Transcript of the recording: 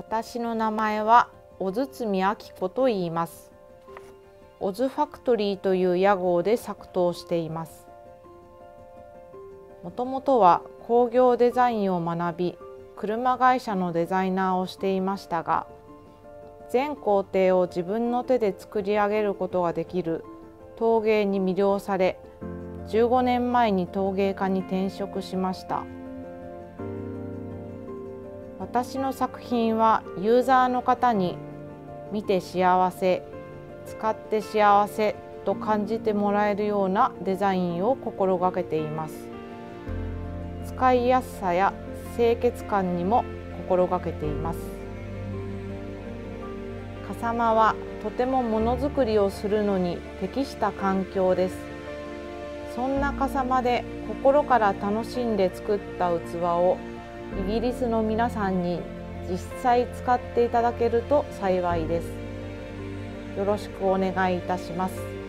私の名前は小堤明子と言います。オズファクトリーという屋号で作刀しています。もともとは工業デザインを学び車会社のデザイナーをしていましたが全工程を自分の手で作り上げることができる陶芸に魅了され15年前に陶芸家に転職しました。私の作品はユーザーの方に見て幸せ使って幸せと感じてもらえるようなデザインを心がけています。使いやすさや清潔感にも心がけています。笠間はとてもものづくりをするのに適した環境です。そんな笠間で心から楽しんで作った器をイギリスの皆さんに実際使っていただけると幸いですよろしくお願いいたします。